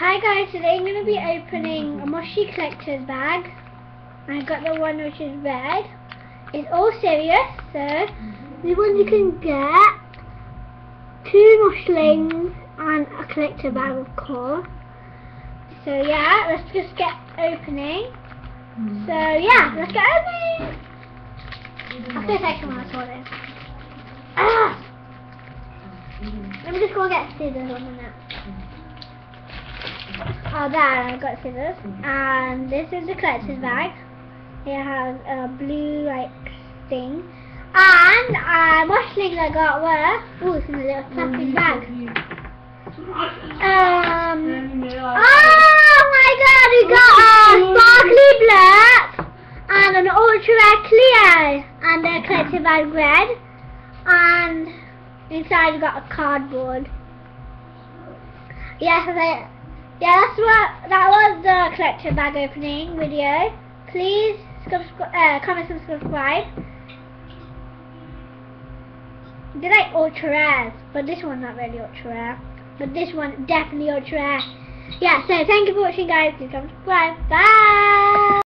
Hi guys, today I'm going to be opening a Moshi Collector's bag. I've got the one which is red. It's all serious, so the ones you can get, two Moshlings and a collector bag of course. So yeah, let's just get opening. So yeah, let's get opening! I'll see if I can I saw this. Ah! Let me just go get scissors on a minute. Oh, there, I've got scissors. And this is the collector's bag. It has a blue, like, thing. And uh, mushrooms I got were, ooh, it's in a little plastic bag. Um, oh my god, we got a sparkly black and an ultra red clear and a collector's bag red. And inside you got a cardboard. Yes, I yeah, that's what that was the collector bag opening video. Please uh, comment, and subscribe. They're like ultra rares, but this one's not really ultra rare. But this one definitely ultra rare. Yeah, so thank you for watching, guys. Please subscribe. Bye.